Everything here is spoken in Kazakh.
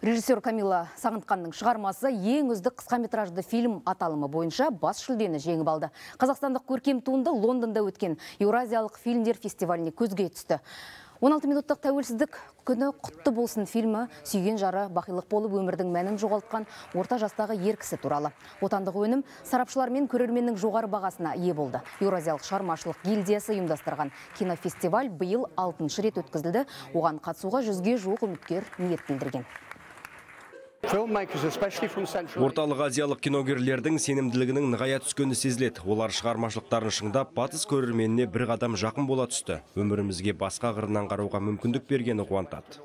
Режиссер Камила Сағынтқанның шығармасы ең үздік қысқаметражды фильм аталымы бойынша бас жүлдені жеңіп алды. Қазақстандық көркем туынды Лондонда өткен Еуразиялық фильмдер фестиваліне көзге түсті. 16 минуттық тәуелсіздік күні құтты болсын фильмі сүйген жары бақилық болып өмірдің мәнін жоғалтқан орта жастағы ер кісі туралы. Отандық өнім сарапшылар мен көрерменнің жоғары бағасына ие болды. Еуразиялық шығармашылық гильдиясы ұйымдастырған кинофестиваль биыл алтыншы рет өткізілді. Оған қатысуға жүзге жуық үміткер ниет білдірген. Орталық азиялық киногерлердің сенімділігінің нығая түскені сезіледі. Олар шығармашылықтарын шыңдап, батыс көрерменіне бір қадам жақын бола түсті. Өмірімізге басқа қырынан қарауға мүмкіндік бергені қуантады.